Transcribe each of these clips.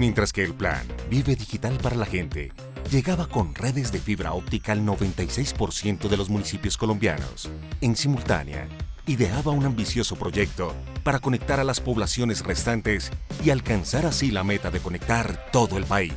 Mientras que el plan Vive Digital para la Gente llegaba con redes de fibra óptica al 96% de los municipios colombianos. En simultánea, ideaba un ambicioso proyecto para conectar a las poblaciones restantes y alcanzar así la meta de conectar todo el país.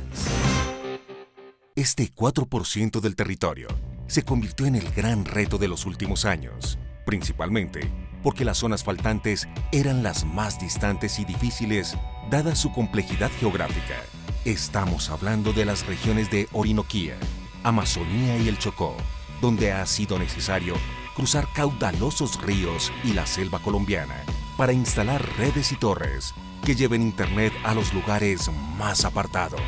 Este 4% del territorio se convirtió en el gran reto de los últimos años, principalmente porque las zonas faltantes eran las más distantes y difíciles dada su complejidad geográfica. Estamos hablando de las regiones de Orinoquía, Amazonía y el Chocó, donde ha sido necesario cruzar caudalosos ríos y la selva colombiana para instalar redes y torres que lleven Internet a los lugares más apartados.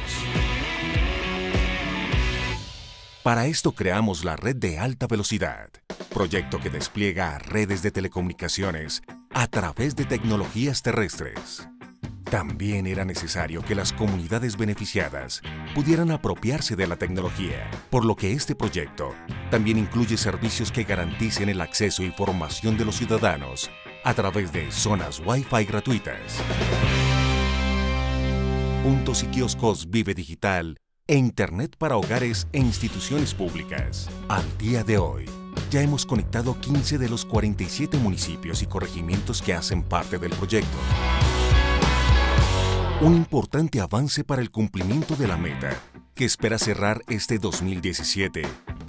Para esto creamos la red de alta velocidad, proyecto que despliega redes de telecomunicaciones a través de tecnologías terrestres. También era necesario que las comunidades beneficiadas pudieran apropiarse de la tecnología, por lo que este proyecto también incluye servicios que garanticen el acceso e información de los ciudadanos a través de zonas Wi-Fi gratuitas. Puntos y kioscos Vive Digital e Internet para hogares e instituciones públicas. Al día de hoy, ya hemos conectado 15 de los 47 municipios y corregimientos que hacen parte del proyecto. Un importante avance para el cumplimiento de la meta, que espera cerrar este 2017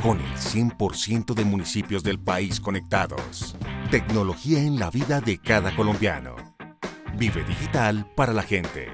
con el 100% de municipios del país conectados. Tecnología en la vida de cada colombiano. Vive digital para la gente.